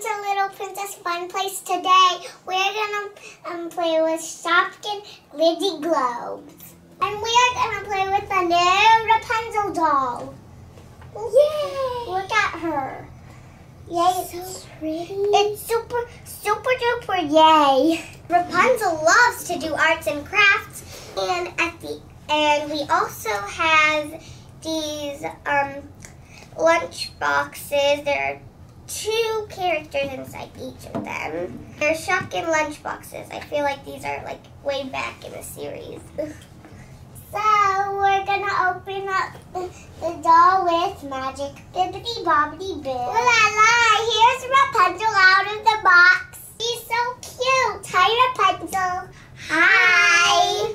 to Little Princess Fun Place today. We're gonna um, play with Shopkin Glitzi Globes. And we are gonna play with the new Rapunzel doll. Yay! Look at her. Yay, So pretty. it's super, super duper yay. Rapunzel loves to do arts and crafts. And at the and we also have these um, lunch boxes. There are two characters inside each of them. They're Shopkin lunch boxes. I feel like these are like way back in the series. So we're gonna open up the, the doll with magic bibbity bobbity boo. La la, here's Rapunzel out of the box. She's so cute. Hi Rapunzel. Hi.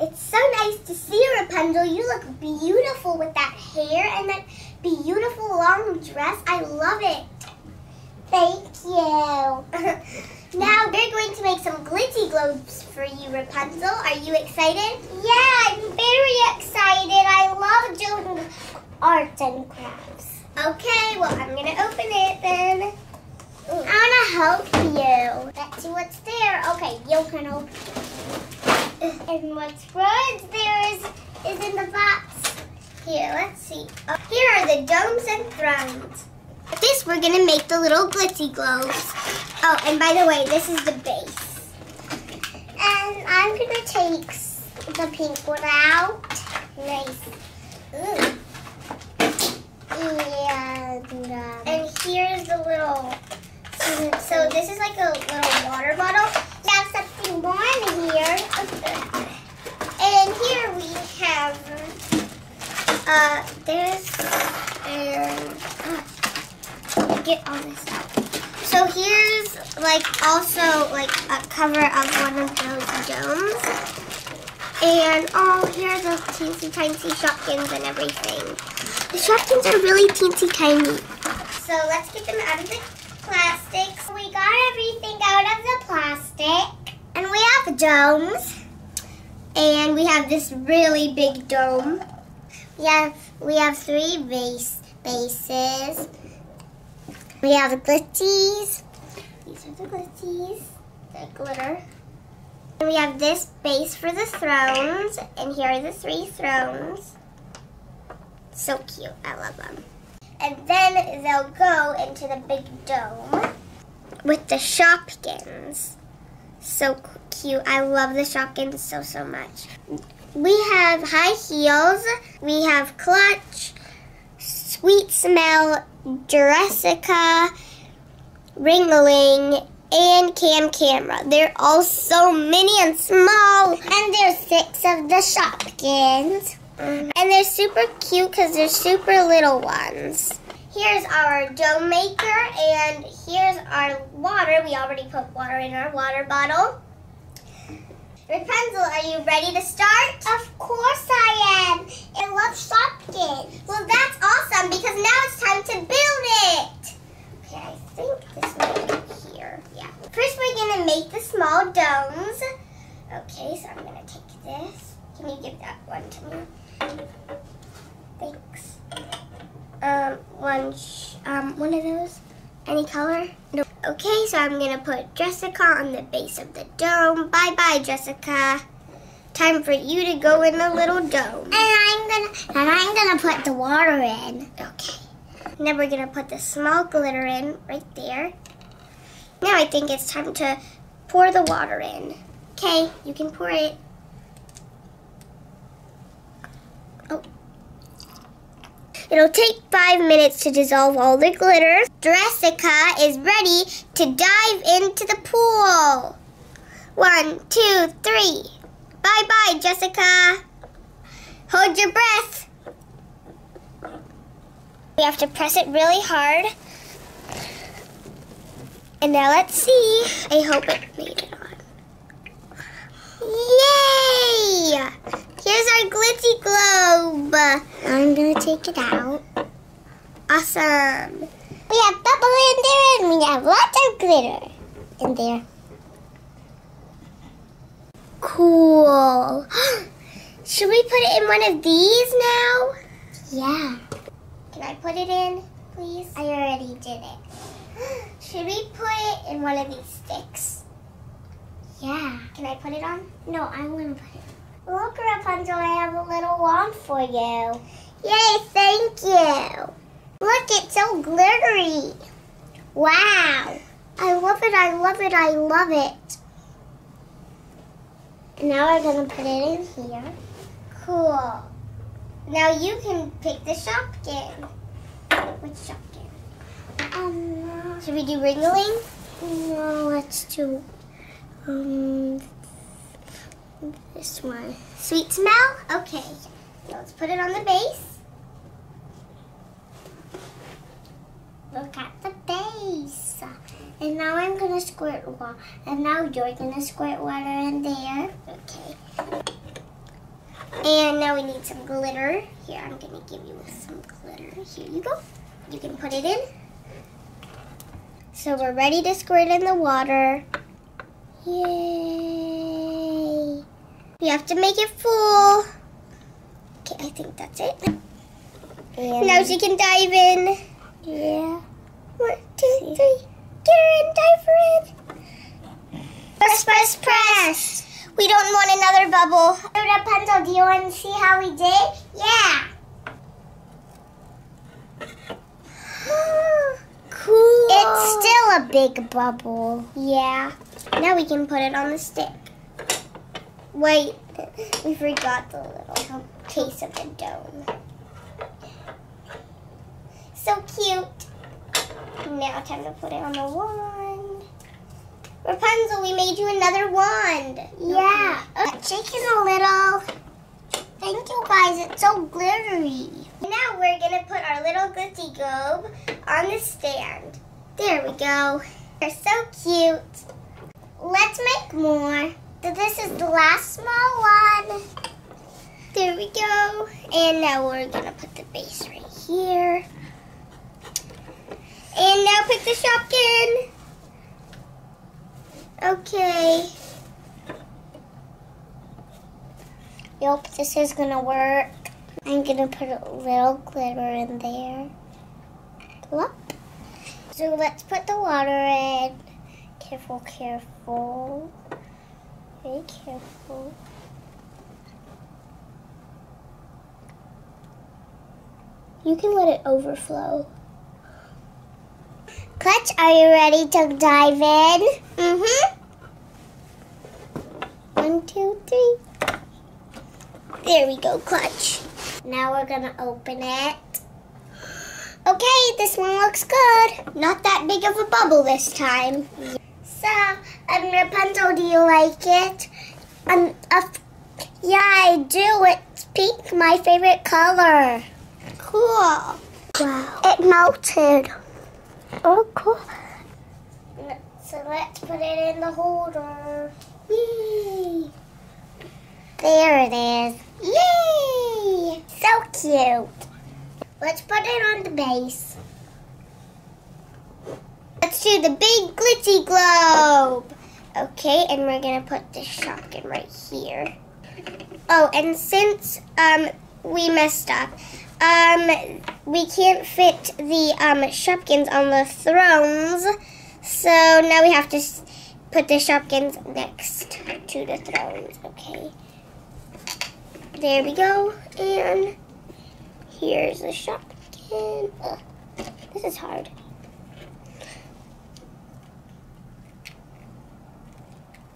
It's so nice to see you, Rapunzel. You look beautiful with that hair and that beautiful long dress. I love it. Thank you. now we're going to make some glitzy globes for you, Rapunzel. Are you excited? Yeah, I'm very excited. I love doing arts and crafts. Okay, well, I'm going to open it then. I want to help you. Let's see what's there. Okay, you can open it. And what's first there is, is in the box. Here, let's see. Oh, here are the domes and thrones. With this, we're gonna make the little glitzy globes. Oh, and by the way, this is the base. And I'm gonna take the pink one out. Nice. Ooh. And, um, and here's the little. So this is like a little water bottle. We have something more in here. And here we have. Uh, there's. Uh, get all this out. So here's like also like a cover of one of those domes. And oh, here are the teensy tiny Shopkins and everything. The Shopkins are really teensy tiny. So let's get them out of the plastic. So we got everything out of the plastic. And we have domes. And we have this really big dome. Have we have three base bases. We have the glitzies. These are the glitzies. The glitter. And we have this base for the thrones. And here are the three thrones. So cute. I love them. And then they'll go into the big dome with the Shopkins. So cute. I love the Shopkins so, so much. We have high heels. We have clutch, sweet smell, Jurassica, Ringling, and Cam Camera. They're all so mini and small. And there's six of the Shopkins. Mm-hmm. And they're super cute because they're super little ones. Here's our dough maker and here's our water. We already put water in our water bottle. Rapunzel, are you ready to start? Of course I am. I love Shopkins. Well, that's awesome because now it's time to build it. Okay, I think this might be here. Yeah. First, we're going to make the small domes. Okay, so I'm going to take this. Can you give that one to me? Thanks. Um, one, sh- um, one of those. Any color? No. Okay, so I'm gonna put Jessica on the base of the dome. Bye bye, Jessica. Time for you to go in the little dome. And I'm gonna and I'm gonna put the water in. Okay. Now we're gonna put the small glitter in right there. Now I think it's time to pour the water in. Okay, you can pour it. It'll take five minutes to dissolve all the glitter. Jessica is ready to dive into the pool. One, two, three. Bye bye, Jessica. Hold your breath. We have to press it really hard. And now let's see. I hope it made it on. Yay! Here's our glitzy globe. I'm gonna take it out. Awesome. We have bubble in there and we have lots of glitter in there. Cool. Should we put it in one of these now? Yeah. Can I put it in, please? I already did it. Should we put it in one of these sticks? Yeah. Can I put it on? No, I'm gonna put it. Look, Rapunzel, I have a little wand for you. Yay, thank you. Look, it's so glittery. Wow. I love it, I love it, I love it. Now we're going to put it in here. Cool. Now you can pick the shopkin. Which shopkin? Um, Should we do ringling? no, let's do um this one. Sweet smell? Okay. So let's put it on the base. Look at the base. And now I'm gonna squirt water. And now you're gonna squirt water in there. Okay. And now we need some glitter. Here, I'm gonna give you some glitter. Here you go. You can put it in. So we're ready to squirt in the water. Yay! You have to make it full. Okay, I think that's it. And Now she can dive in. yeah. One, two, three. Get her in, dive her in. Press, press, press. We don't want another bubble. Rapunzel, do you want to see how we did? Yeah. Cool. It's still a big bubble. Yeah. Now we can put it on the stick. Wait, we forgot the little case of the dome. So cute. Now time to put it on the wand. Rapunzel, we made you another wand. Yeah. Okay. Shaking a little. Thank you guys, it's so glittery. Now we're gonna put our little glitzy globe on the stand. There we go. They're so cute. Let's make more. So this is the last small one. There we go. And now we're gonna put the base right here. And now put the shopkin. Okay. Yep, this is gonna work. I'm gonna put a little glitter in there. Look. So let's put the water in. Careful, careful. Very careful. You can let it overflow. Clutch, are you ready to dive in? Mm-hmm. One, two, three. There we go, Clutch. Now we're gonna open it. Okay, this one looks good. Not that big of a bubble this time. So, um, Rapunzel, do you like it? Um, uh, yeah, I do. It's pink, my favorite color. Cool. Wow. It melted. Oh, cool. So let's put it in the holder. Yay! There it is. Yay! So cute. Let's put it on the base. Let's do the big glitzy globe. Okay, and we're gonna put the shotgun right here. Oh, and since um we messed up, um we can't fit the um shopkins on the thrones, so now we have to put the shopkins next to the thrones. Okay. There we go, and here's the shopkin. Ugh, this is hard.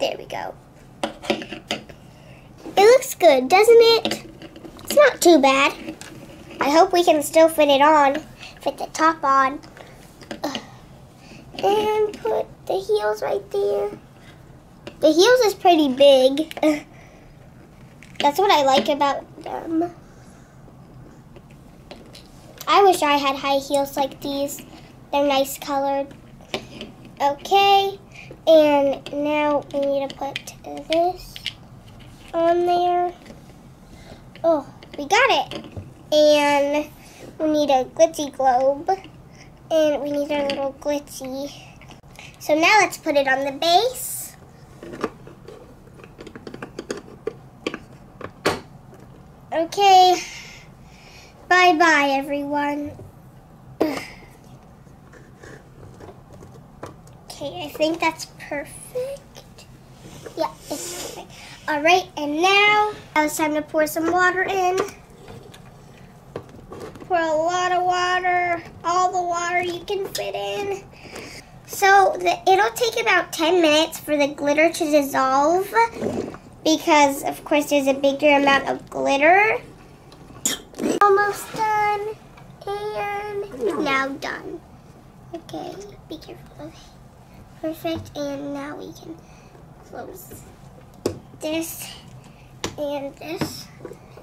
There we go. It looks good, doesn't it? It's not too bad. I hope we can still fit it on, fit the top on. And put the heels right there. The heels is pretty big. That's what I like about them. I wish I had high heels like these. They're nice colored. Okay, and now we need to put this on there. Oh, we got it. And we need a glitzy globe. And we need a little glitzy. So now let's put it on the base. Okay. Bye bye, everyone. Okay, I think that's perfect. Yeah, it's perfect. All right, and now it's time to pour some water in. Pour a lot of water, all the water you can fit in. So the, it'll take about 10 minutes for the glitter to dissolve because, of course, there's a bigger amount of glitter. Almost done. And now done. Okay, be careful. Okay. Perfect, and now we can close this and this.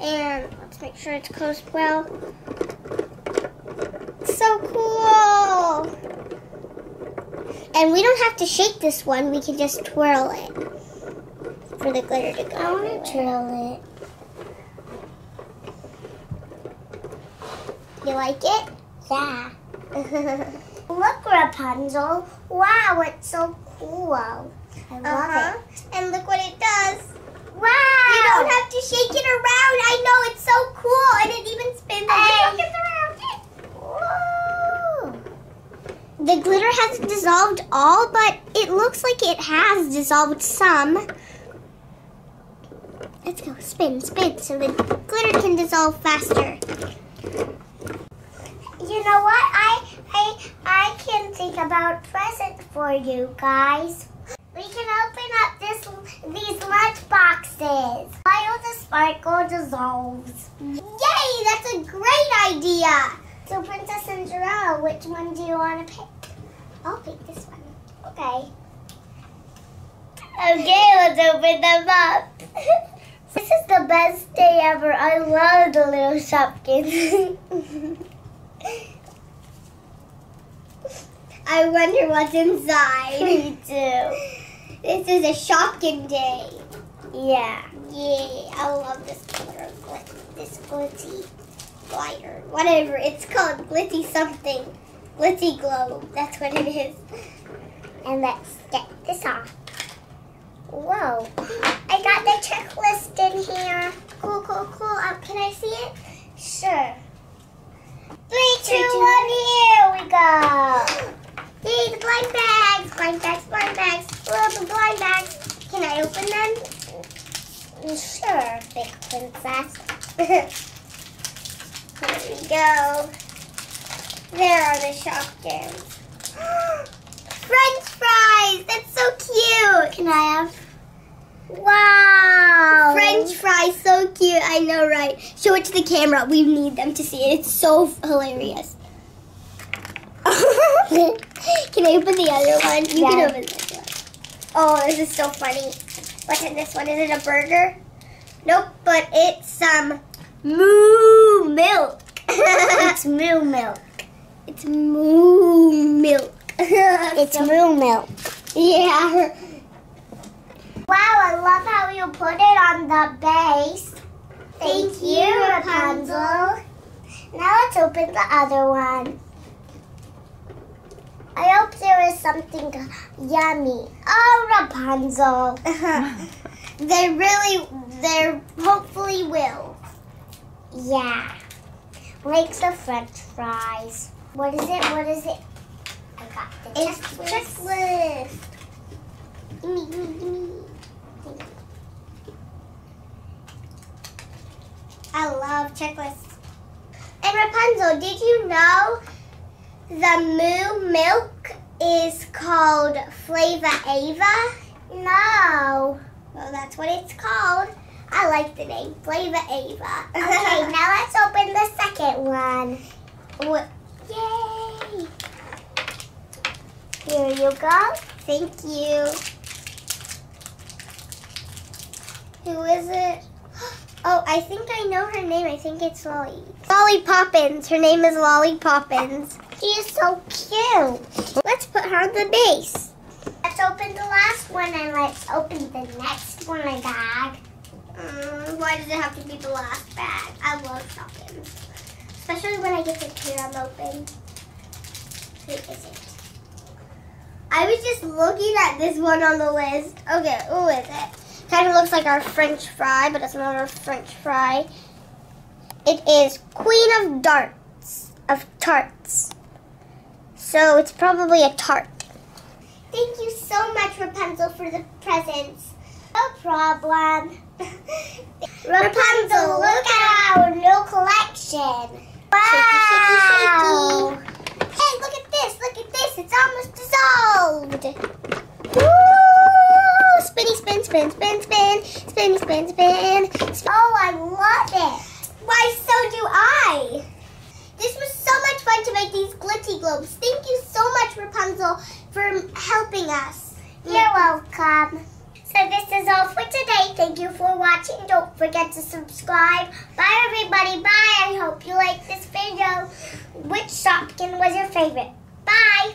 And let's make sure it's closed well. So cool! And we don't have to shake this one, we can just twirl it for the glitter to go. I want to twirl it. You like it? Yeah. Rapunzel. Wow, it's so cool. I love Uh-huh. it. And look what it does. Wow. You don't have to shake it around. I know it's so cool, and it even spins. Hey. Around. The glitter hasn't dissolved all, but it looks like it has dissolved some. Let's go spin, spin, so the glitter can dissolve faster. You know what? I I I can think about present for you guys. We can open up this these lunch boxes while the sparkle dissolves. Yay! That's a great idea. So Princess Cinderella, which one do you want to pick? I'll pick this one. Okay. Okay, let's open them up. this is the best day ever. I love the little shopkins. I wonder what's inside. Me too. This is a shocking day. Yeah. Yay! I love this glitter, glit, this glitzy glider, whatever it's called, glitzy something, glitzy glow. That's what it is. And let's get this off. Whoa. I got the checklist in here. Cool, cool, cool. Um, can I see it? Sure. Three, Two, one, here we go. Yay! The blind bags, blind bags, blind bags. Oh, the blind bags. Can I open them? Sure, big princess. Here we go. There are the Shopkins. French fries! That's so cute! Can I have? Wow! French fries, so cute. I know, right? Show it to the camera. We need them to see it. It's so hilarious. can I open the other one? You can open this one. Oh, this is so funny. What's in this one? Is it a burger? Nope, but it's some moo milk. It's moo milk. It's moo milk. It's So- moo milk. yeah. Wow, I love how you put it on the base. Thank Thank you, you, Rapunzel. Rapunzel. Now let's open the other one. I hope there is something yummy. Oh, Rapunzel. they really, they hopefully will. Yeah. Like the french fries. What is it? What is it? I got the It's checklist. checklist. Gimme, gimme, gimme. I love checklists. And Rapunzel, did you know the moo milk is called Flavor Ava? No. Well, that's what it's called. I like the name, Flavor Ava. Okay, now let's open the second one. Yay! Here you go. Thank you. Who is it? Oh, I think I know her name. I think it's Lolly. Lolly Poppins. Her name is Lolly Poppins. She is so cute. Let's put her on the base. Let's open the last one and let's open the next one bag. Mm, why does it have to be the last bag? I love Poppins. Especially when I get to tear them open. Who is it? I was just looking at this one on the list. Okay, who is it? Kind of looks like our French fry, but it's not our French fry. It is Queen of Darts, of Tarts. So it's probably a tart. Thank you so much, Rapunzel, for the presents. No problem. Rapunzel, look at our new collection. Wow. Shaky, shaky, shaky. Hey, look at this. Look at this. It's almost dissolved. Woo! Spinny, spin, spin, spin, spin. Spinny, spin, spin. spin. Oh, I love it. Why, so do I. This was so much fun to make these glitzy globes. Thank you so much, Rapunzel, for helping us. Mm. You're welcome. So this is all for today. Thank you for watching. Don't forget to subscribe. Bye, everybody. Bye. I hope you like this video. Which Shopkin was your favorite? Bye.